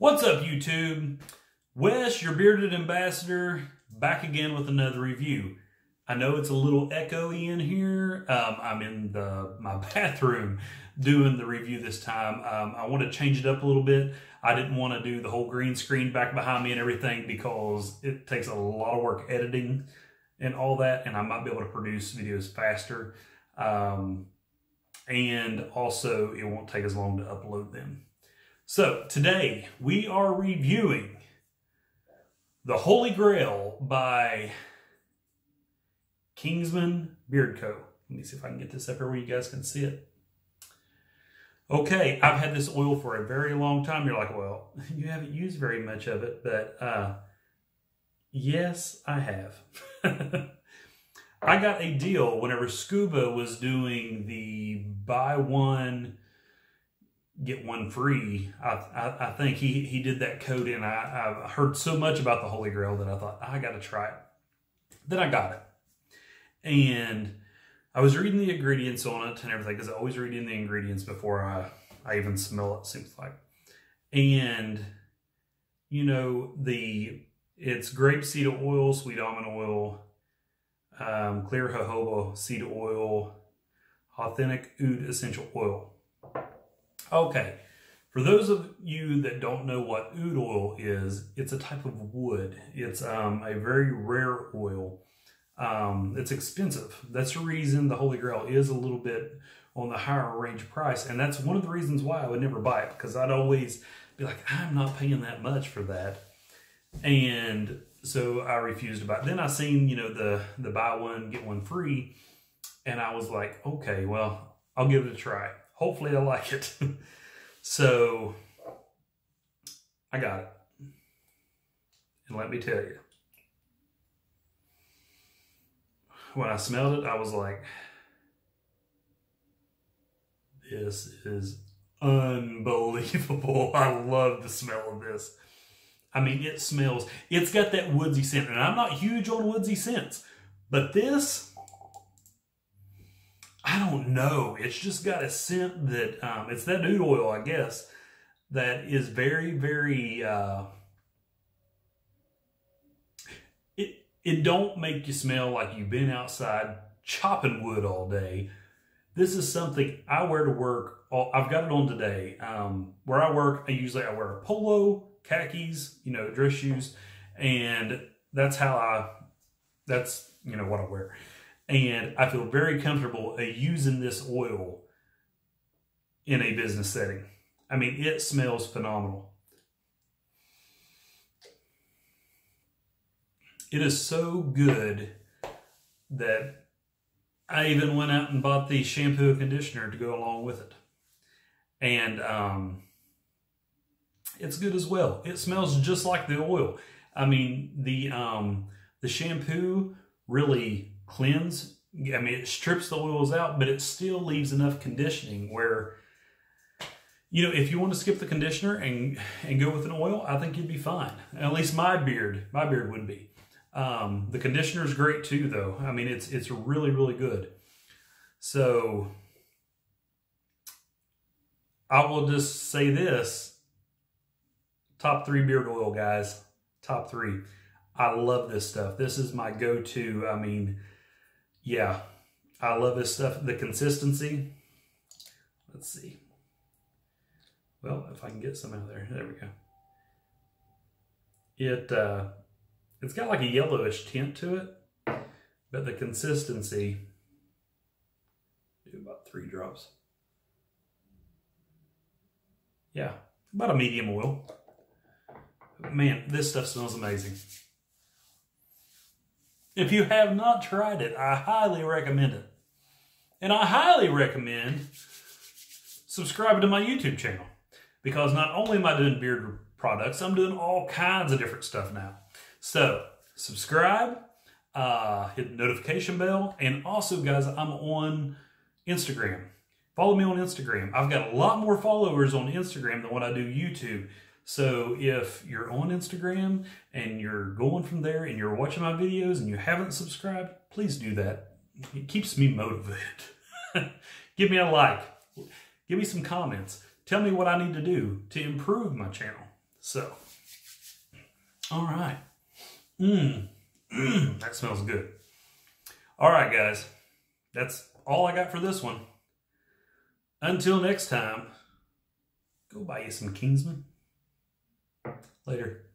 What's up, YouTube? Wes, your bearded ambassador, back again with another review. I know it's a little echoey in here. Um, I'm in the my bathroom doing the review this time. Um, I want to change it up a little bit. I didn't want to do the whole green screen back behind me and everything because it takes a lot of work editing and all that, and I might be able to produce videos faster. Um, and also, it won't take as long to upload them. So, today we are reviewing The Holy Grail by Kingsmen Beard Co. Let me see if I can get this up here where you guys can see it. Okay, I've had this oil for a very long time. You're like, well, you haven't used very much of it, but uh, yes, I have. I got a deal whenever Scuba was doing the buy one, get one free. I, I, I think he, he did that code and I, I heard so much about the Holy Grail that I thought, I got to try it. Then I got it. And I was reading the ingredients on it and everything because I always read in the ingredients before I, I even smell it, seems like. And, you know, the it's grape seed oil, sweet almond oil, um, clear jojoba seed oil, authentic oud essential oil. Okay, for those of you that don't know what oud oil is, it's a type of wood. It's um, a very rare oil. Um, it's expensive. That's the reason the Holy Grail is a little bit on the higher range price. And that's one of the reasons why I would never buy it because I'd always be like, I'm not paying that much for that. And so I refused to buy it. Then I seen, you know, the, the buy one, get one free. And I was like, okay, well, I'll give it a try. Hopefully I like it. so I got it. And let me tell you, when I smelled it, I was like, this is unbelievable. I love the smell of this. I mean, it smells, it's got that woodsy scent. And I'm not huge on woodsy scents, but this, I don't know. It's just got a scent that, um, it's that oud oil, I guess, that is very, very, uh, it, it don't make you smell like you've been outside chopping wood all day. This is something I wear to work. I've got it on today. Um, where I work, I usually I wear a polo, khakis, you know, dress shoes, and that's how I. That's you know what I wear, and I feel very comfortable uh, using this oil in a business setting. I mean, it smells phenomenal. It is so good that I even went out and bought the shampoo and conditioner to go along with it. And um, it's good as well. It smells just like the oil. I mean, the um, the shampoo really cleans. I mean, it strips the oils out, but it still leaves enough conditioning where, you know, if you want to skip the conditioner and and go with an oil, I think you'd be fine. At least my beard, my beard would be. Um, the conditioner is great too, though. I mean, it's it's really really good. So I will just say this: top three beard oil, guys. Top three. I love this stuff. This is my go-to. I mean, yeah, I love this stuff. The consistency. Let's see. Well, if I can get some out of there. There we go. It. Uh, it's got like a yellowish tint to it, but the consistency, do about three drops. Yeah, about a medium oil. Man, this stuff smells amazing. If you have not tried it, I highly recommend it. And I highly recommend subscribing to my YouTube channel because not only am I doing beard products, I'm doing all kinds of different stuff now. So subscribe, uh, hit the notification bell, and also, guys, I'm on Instagram. Follow me on Instagram. I've got a lot more followers on Instagram than what I do YouTube. So if you're on Instagram and you're going from there and you're watching my videos and you haven't subscribed, please do that. It keeps me motivated. Give me a like. Give me some comments. Tell me what I need to do to improve my channel. So, all right. Mmm. Mmm. That smells good. All right, guys. That's all I got for this one. Until next time, go buy you some Kingsmen. Later.